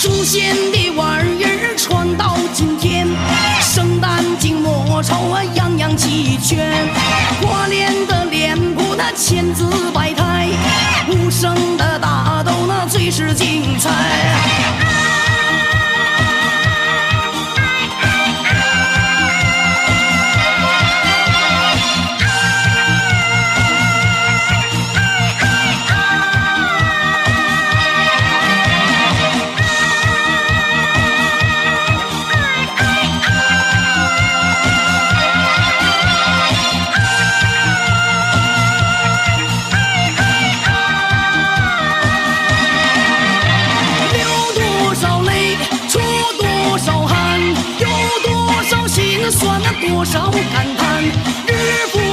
祖先的玩意儿传到今天，圣诞精、魔丑啊，样样齐全。花脸的脸谱那千姿百态，无声的打斗那最是精多少感叹日复